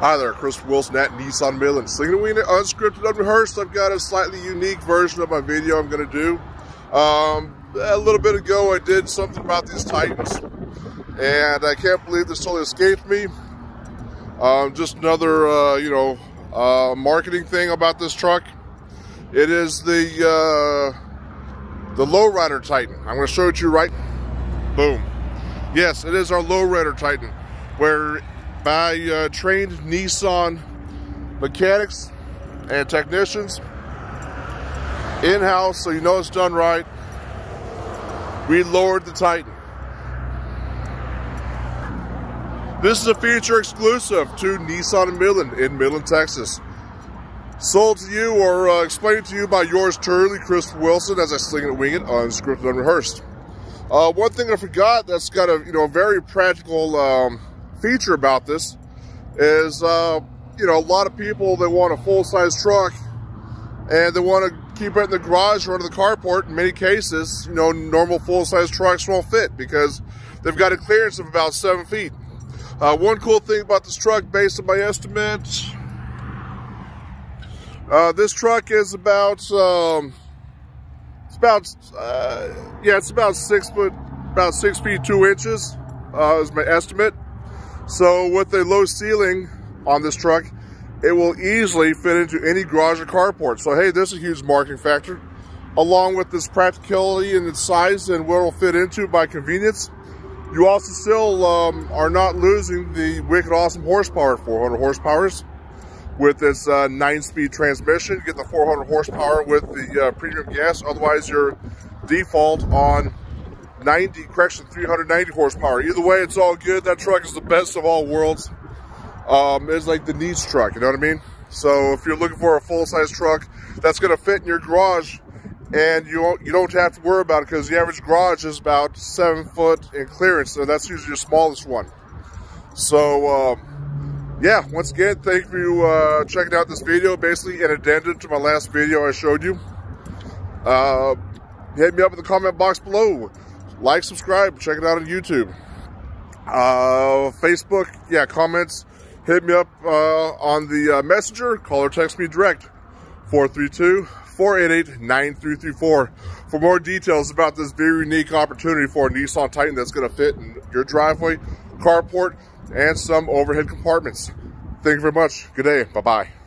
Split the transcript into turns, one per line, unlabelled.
Hi there, Chris Wilson at Nissan Midland. Slinging Wing unscripted, unrehearsed. I've got a slightly unique version of my video I'm going to do. Um, a little bit ago, I did something about these Titans, and I can't believe this totally escaped me. Um, just another, uh, you know, uh, marketing thing about this truck. It is the uh, the Lowrider Titan. I'm going to show it to you right. Boom. Yes, it is our Lowrider Titan, where by uh, trained Nissan mechanics and technicians in-house so you know it's done right. We lowered the Titan. This is a feature exclusive to Nissan and Midland in Midland Texas. Sold to you or uh, explained to you by yours truly Chris Wilson as I sling it wing it unscripted unrehearsed. Uh, one thing I forgot that's got a you know very practical um, feature about this is, uh, you know, a lot of people that want a full-size truck and they want to keep it in the garage or under the carport. In many cases, you know, normal full-size trucks won't fit because they've got a clearance of about seven feet. Uh, one cool thing about this truck, based on my estimate, uh, this truck is about, um, it's about, uh, yeah, it's about six foot, about six feet two inches, uh, is my estimate. So with a low ceiling on this truck, it will easily fit into any garage or carport. So hey, this is a huge marketing factor. Along with this practicality and its size and where it'll fit into by convenience, you also still um, are not losing the wicked awesome horsepower, 400 horsepower. With this uh, nine-speed transmission, you get the 400 horsepower with the uh, premium gas. Otherwise, your default on 90, correction, 390 horsepower. Either way, it's all good. That truck is the best of all worlds. Um, it's like the needs truck, you know what I mean? So if you're looking for a full-size truck that's going to fit in your garage, and you don't, you don't have to worry about it because the average garage is about seven foot in clearance, so that's usually your smallest one. So, um, yeah, once again, thank you for uh, checking out this video. Basically, an addendum to my last video I showed you. Uh, hit me up in the comment box below like, subscribe, check it out on YouTube. Uh, Facebook, yeah, comments, hit me up uh, on the uh, messenger, call or text me direct, 432-488-9334 for more details about this very unique opportunity for a Nissan Titan that's going to fit in your driveway, carport, and some overhead compartments. Thank you very much. Good day. Bye-bye.